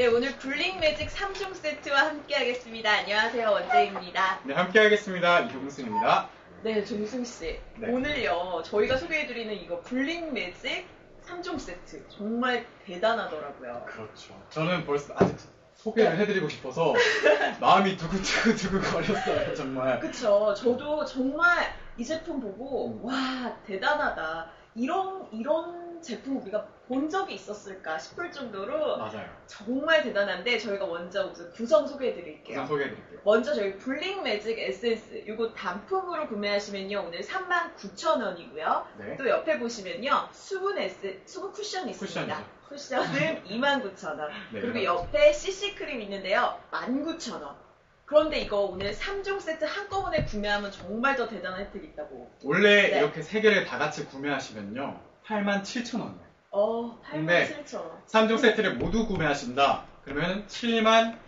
네, 오늘 블링 매직 3종 세트와 함께 하겠습니다. 안녕하세요, 원재입니다. 네, 함께 하겠습니다. 이종승입니다. 네, 종승씨. 네. 오늘요, 저희가 소개해드리는 이거 블링 매직 3종 세트. 정말 대단하더라고요. 그렇죠. 저는 벌써 아직 소개를 해드리고 싶어서 마음이 두근두근두근 거렸어요, 정말. 그쵸. 저도 정말 이 제품 보고, 음. 와, 대단하다. 이런, 이런 제품 우리가 본 적이 있었을까 싶을 정도로 맞아요. 정말 대단한데, 저희가 먼저 우선 구성 소개해드릴게요. 우선 소개해드릴게요. 먼저 저희 블링 매직 에센스 이거 단품으로 구매하시면요 오늘 39,000원이고요. 네. 또 옆에 보시면요 수분 에센 수분 쿠션이 있습니다. 쿠션이죠. 쿠션은 29,000원. 네, 그리고. 옆에 CC 크림 있는데요 19,000원. 그런데 이거 오늘 3종 세트 한꺼번에 구매하면 정말 더 대단한 혜택이 있다고. 원래 네. 이렇게 세 개를 다 같이 구매하시면요. 87,000원이에요. 어, 근데 87,000원. 3종 세트를 모두 구매하신다. 그러면 7만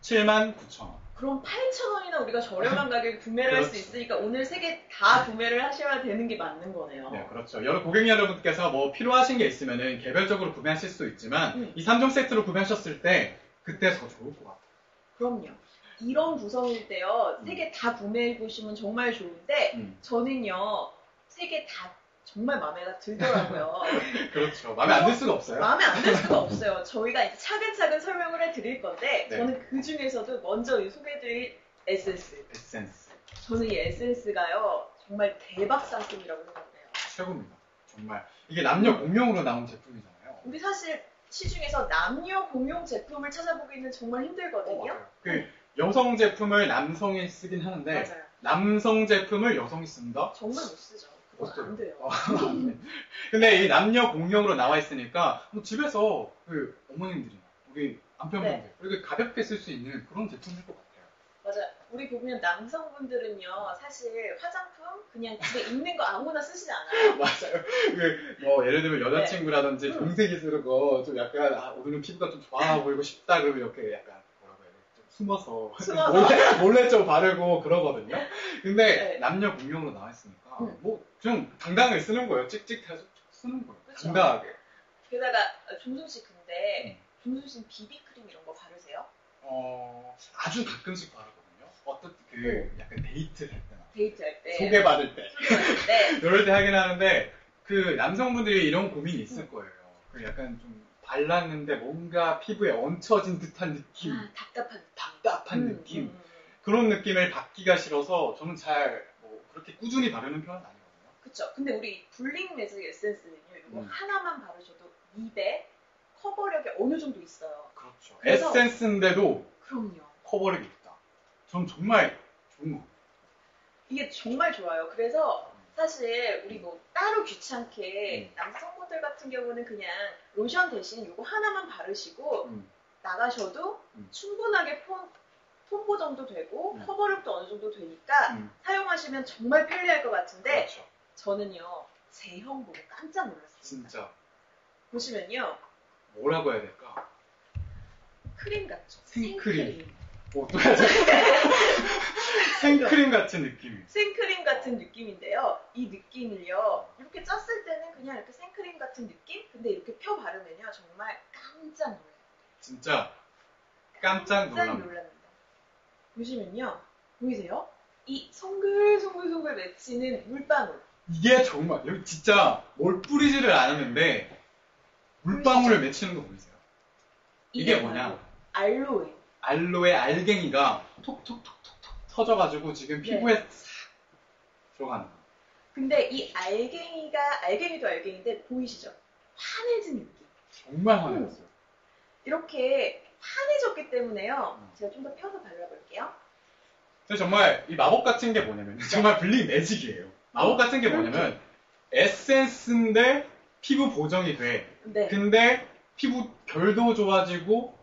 7만 9천 원. 그럼 8,000원이나 우리가 저렴한 가격에 구매를 할수 그렇죠. 있으니까 오늘 세 개 다 구매를 하셔야 되는 게 맞는 거네요. 네, 그렇죠. 여러 고객 여러분께서 뭐 필요하신 게 있으면은 개별적으로 구매하실 수 있지만 음. 이 3종 세트로 구매하셨을 때 그때 더 좋을 것 같아요. 그럼요. 이런 구성일 때요, 음. 세개 다 구매해 보시면 정말 좋은데, 음. 저는요, 세 개 다 정말 마음에 들더라고요. 그렇죠. 마음에 안 들 수가 없어요. 마음에 안 들 수가 없어요. 저희가 이제 차근차근 설명을 해 드릴 건데, 네. 저는 그 중에서도 먼저 소개해 드릴 에센스. 에센스. 저는 이 에센스가요, 정말 대박 상품이라고 생각해요. 최고입니다. 정말. 이게 남녀 공용으로 나온 제품이잖아요. 우리 사실 시중에서 남녀 공용 제품을 찾아보기는 정말 힘들거든요. 그 여성 제품을 남성이 쓰긴 하는데 맞아요. 남성 제품을 여성이 쓴다? 정말 못 쓰죠. 없어요. 안 돼요. 어, 근데 이 남녀 공용으로 나와 있으니까 뭐 집에서 그 어머님들이나 우리 남편분들 네. 이렇게 가볍게 쓸 수 있는 그런 제품일 것 같아요. 맞아요. 우리 보면 남성분들은요, 사실 화장품 그냥 집에 있는 거 아무나 쓰시지 않아요. 맞아요. 그, 뭐, 예를 들면 여자친구라든지 음. 동생이 쓰는 거, 좀 약간, 아, 오늘은 피부가 좀 좋아 보이고 싶다, 그러면 이렇게 약간, 숨어서. 몰래, 몰래 좀 바르고 그러거든요. 근데, 네. 남녀 공용으로 나와 있으니까, 음. 뭐, 좀 당당하게 쓰는 거예요. 찍찍해서 쓰는 거예요. 그쵸. 당당하게. 게다가 어, 종순 씨 근데 음. 종순 씨는 비비크림 이런 거 바르세요? 어, 아주 가끔씩 바르거든요. 어떤, 그, 음. 약간 데이트를 할 때나, 데이트할 때. 소개받을 때. 소개받을 때. 이럴 때 하긴 하는데 그 남성분들이 이런 고민이 있을 거예요. 그 약간 좀 발랐는데 뭔가 피부에 얹혀진 듯한 느낌, 아, 답답한 느낌. 답답한 음, 느낌 음, 음. 그런 느낌을 받기가 싫어서 저는 잘 뭐 그렇게 꾸준히 바르는 편은 아니거든요. 그쵸. 근데 우리 블링 매직 에센스는요, 이거 음. 하나만 바르셔도 립에 커버력이 어느 정도 있어요. 그렇죠. 에센스인데도 그럼요. 커버력이 있다. 전 정말 좋은 것 같아요. 이게 정말 좋아요. 그래서 사실 우리 뭐 따로 귀찮게 음. 남성 분들 같은 경우는 그냥 로션 대신 이거 하나만 바르시고 음, 나가셔도 음. 충분하게 폰, 톤 보정도 되고 음. 커버력도 어느 정도 되니까 음, 사용하시면 정말 편리할 것 같은데 그렇죠. 저는요 제형 보고 깜짝 놀랐어요. 진짜 보시면요 뭐라고 해야 될까? 크림 같죠? 생크림. 뭐또 하죠? 생크림 같은 느낌이. 생크림 같은 느낌인데요. 이 느낌을요, 이렇게 짰을 때는 그냥 이렇게 생크림 같은 느낌? 근데 이렇게 펴 바르면요, 정말 깜짝 놀라요. 진짜 깜짝 놀랍니다. 놀랍니다. 보시면요, 보이세요? 이 송글송글송글 맺히는 물방울. 이게 정말 여기 진짜 뭘 뿌리지를 않았는데 물방울을 맺히는 거 보이세요? 이게 바로 뭐냐? 알로에. 알로에 알갱이가 톡톡톡톡톡 터져가지고 지금 네. 피부에 싹 들어가는 거. 근데 이 알갱이가, 알갱이도 알갱인데 보이시죠? 환해진 느낌. 정말 환해졌어요. 이렇게 환해졌기 때문에요. 음. 제가 좀 더 펴서 발라볼게요. 근데 정말 이 마법 같은 게 뭐냐면 정말 블링 매직이에요. 마법 같은 게 뭐냐면 에센스인데 피부 보정이 돼. 네. 근데 피부 결도 좋아지고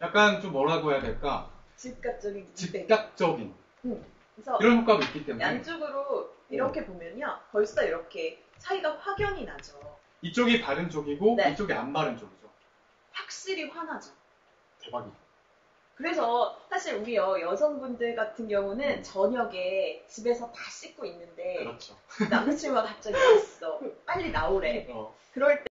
약간 좀 뭐라고 해야 될까? 즉각적인 네. 즉각적인 그래서 이런 효과가 있기 때문에 양쪽으로 이렇게 보면요. 벌써 이렇게 차이가 확연히 나죠. 이쪽이 바른 쪽이고 네. 이쪽이 안 바른 쪽이죠. 확실히 환하죠. 대박이다. 그래서 사실 우리요 여성분들 같은 경우는 음. 저녁에 집에서 다 씻고 있는데 그렇죠. 남자친구가 갑자기 왔어. 빨리 나오래. 어. 그럴 때